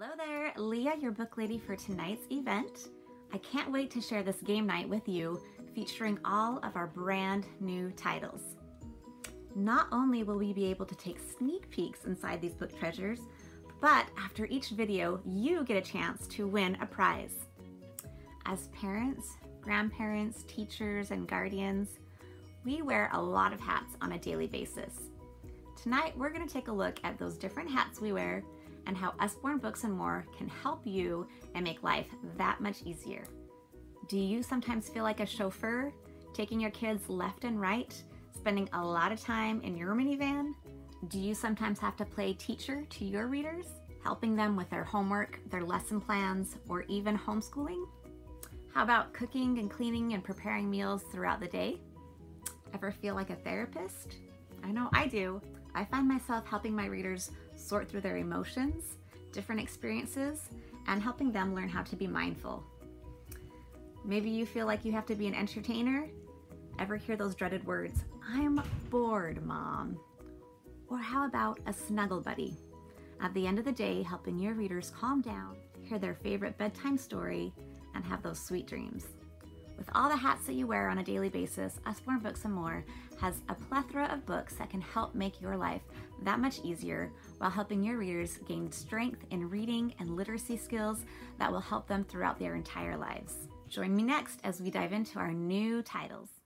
Hello there, Leah, your book lady for tonight's event. I can't wait to share this game night with you featuring all of our brand new titles. Not only will we be able to take sneak peeks inside these book treasures, but after each video, you get a chance to win a prize. As parents, grandparents, teachers, and guardians, we wear a lot of hats on a daily basis. Tonight, we're gonna take a look at those different hats we wear and how Usborne Books and More can help you and make life that much easier. Do you sometimes feel like a chauffeur, taking your kids left and right, spending a lot of time in your minivan? Do you sometimes have to play teacher to your readers, helping them with their homework, their lesson plans, or even homeschooling? How about cooking and cleaning and preparing meals throughout the day? Ever feel like a therapist? I know I do. I find myself helping my readers sort through their emotions, different experiences, and helping them learn how to be mindful. Maybe you feel like you have to be an entertainer. Ever hear those dreaded words, I'm bored, mom? Or how about a snuggle buddy? At the end of the day, helping your readers calm down, hear their favorite bedtime story, and have those sweet dreams. With all the hats that you wear on a daily basis, Usborne Books and More has a plethora of books that can help make your life that much easier while helping your readers gain strength in reading and literacy skills that will help them throughout their entire lives. Join me next as we dive into our new titles.